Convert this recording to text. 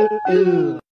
Ooh.